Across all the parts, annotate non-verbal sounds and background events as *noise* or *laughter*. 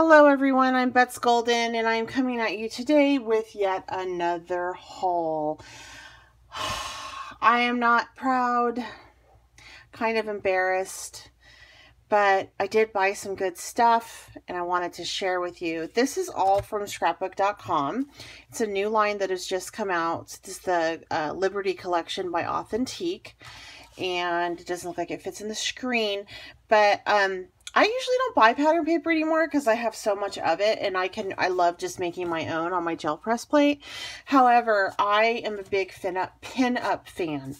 Hello everyone, I'm Betz Golden and I'm coming at you today with yet another haul. *sighs* I am not proud, kind of embarrassed, but I did buy some good stuff and I wanted to share with you. This is all from scrapbook.com. It's a new line that has just come out. This is the uh, Liberty Collection by Authentique and it doesn't look like it fits in the screen, but um, I usually don't buy pattern paper anymore because I have so much of it and I can I love just making my own on my gel press plate. However, I am a big pin up, pin up fan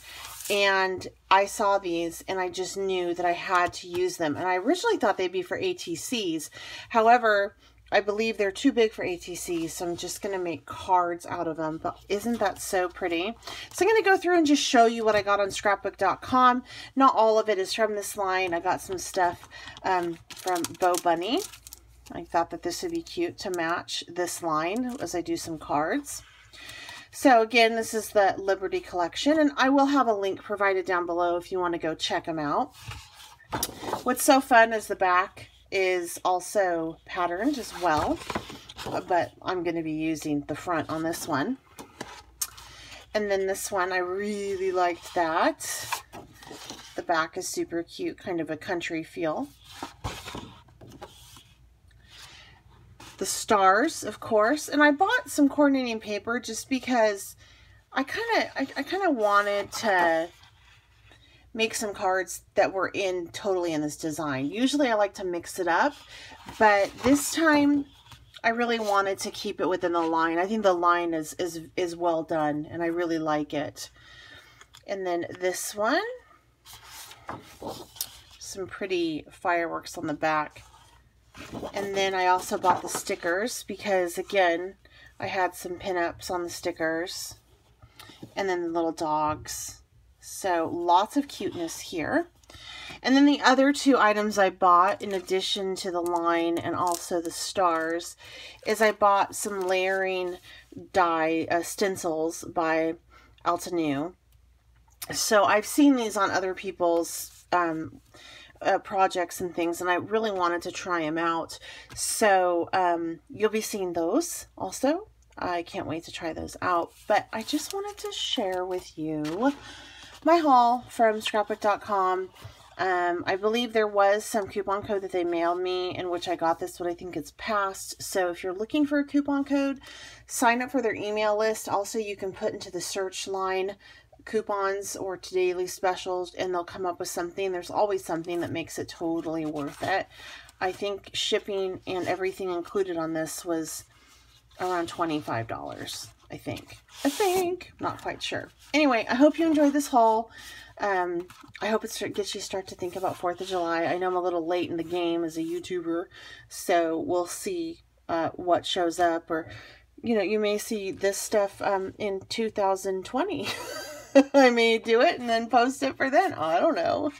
and I saw these and I just knew that I had to use them. And I originally thought they'd be for ATCs. However, I believe they're too big for ATC, so I'm just going to make cards out of them. But isn't that so pretty? So I'm going to go through and just show you what I got on scrapbook.com. Not all of it is from this line. I got some stuff um, from Bo Bunny. I thought that this would be cute to match this line as I do some cards. So again, this is the Liberty collection, and I will have a link provided down below if you want to go check them out. What's so fun is the back is also patterned as well, but I'm going to be using the front on this one. And then this one, I really liked that. The back is super cute, kind of a country feel. The stars, of course. And I bought some coordinating paper just because I kind of I, I kind of wanted to make some cards that were in totally in this design. Usually I like to mix it up, but this time I really wanted to keep it within the line. I think the line is, is, is well done and I really like it. And then this one, some pretty fireworks on the back. And then I also bought the stickers because again, I had some pinups on the stickers. And then the little dogs. So lots of cuteness here. And then the other two items I bought, in addition to the line and also the stars, is I bought some layering die uh, stencils by Altenew. So I've seen these on other people's um, uh, projects and things, and I really wanted to try them out. So um, you'll be seeing those also. I can't wait to try those out. But I just wanted to share with you my haul from scrapbook.com. Um, I believe there was some coupon code that they mailed me in which I got this, but I think it's passed. So if you're looking for a coupon code, sign up for their email list. Also, you can put into the search line coupons or daily specials and they'll come up with something. There's always something that makes it totally worth it. I think shipping and everything included on this was around $25. I think. I think. Not quite sure. Anyway, I hope you enjoyed this haul. Um, I hope it gets you start to think about 4th of July. I know I'm a little late in the game as a YouTuber, so we'll see uh, what shows up. Or, you know, you may see this stuff um, in 2020. *laughs* I may do it and then post it for then. I don't know.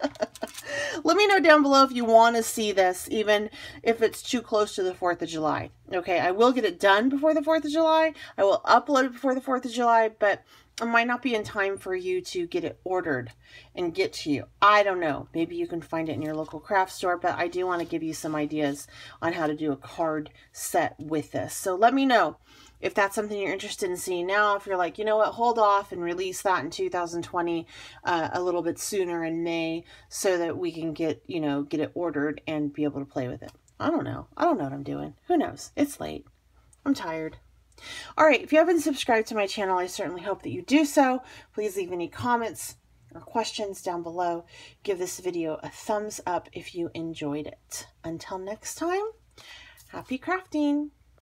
*laughs* Let me know down below if you want to see this, even if it's too close to the 4th of July. Okay, I will get it done before the 4th of July. I will upload it before the 4th of July, but it might not be in time for you to get it ordered and get to you. I don't know. Maybe you can find it in your local craft store, but I do want to give you some ideas on how to do a card set with this. So let me know if that's something you're interested in seeing now, if you're like, you know what, hold off and release that in 2020 uh, a little bit sooner in May so that we can get, you know, get it ordered and be able to play with it. I don't know. I don't know what I'm doing. Who knows? It's late. I'm tired. All right, if you haven't subscribed to my channel, I certainly hope that you do so. Please leave any comments or questions down below. Give this video a thumbs up if you enjoyed it. Until next time, happy crafting!